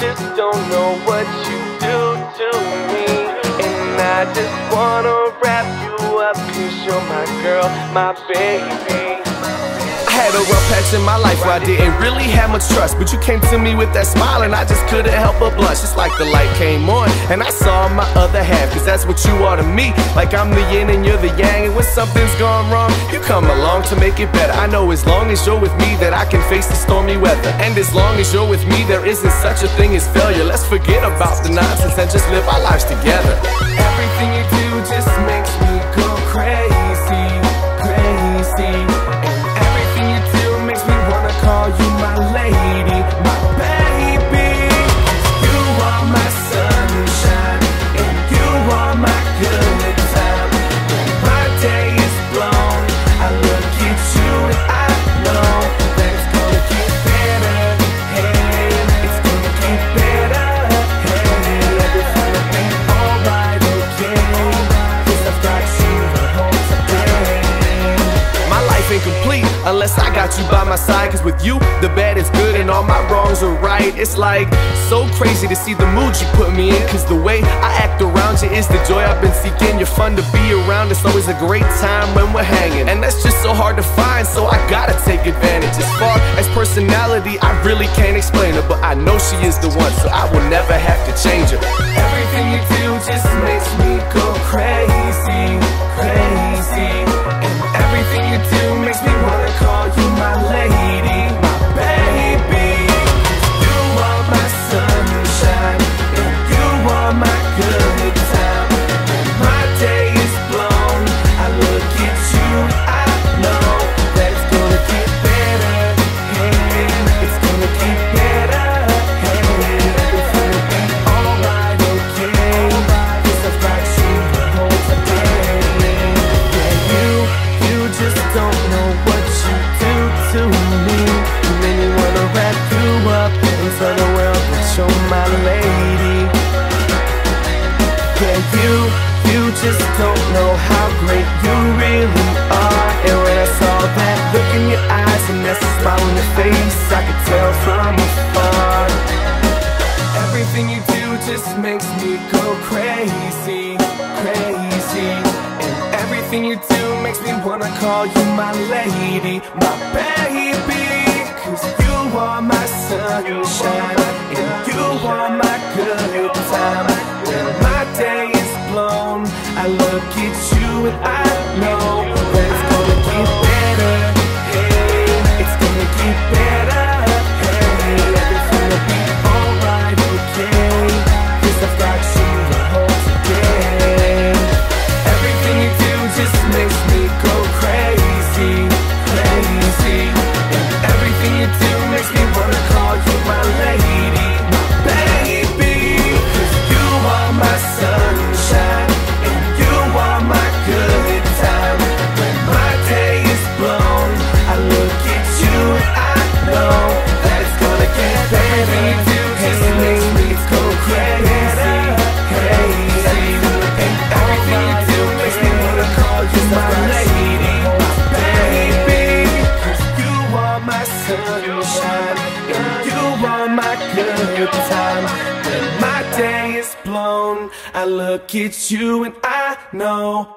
just don't know what you do to me. And I just wanna wrap you up, cause you're my girl, my baby. Had a rough patch in my life where I didn't really have much trust. But you came to me with that smile and I just couldn't help but blush. It's like the light came on and I saw my other half. Cause that's what you are to me. Like I'm the yin and you're the yang. And when something's gone wrong, you come along to make it better. I know as long as you're with me that I can face the stormy weather. And as long as you're with me, there isn't such a thing as failure. Let's forget about the nonsense and just live our lives together. Got you by my side. Cause with you, the bad is good and all my wrongs are right. It's like so crazy to see the mood you put me in. Cause the way I act around you is the joy I've been seeking. You're fun to be around, it's always a great time when we're hanging. And that's just so hard to find, so I gotta take advantage. As far as personality, I really can't explain her. But I know she is the one, so I will never have to change her. Everything you do just makes me crazy, crazy. And everything you do makes me wanna call you my lady, my baby. Cause you are my sunshine, and you are my good time. When my day is blown, I look at you and I know me go crazy, crazy. I look at you and I know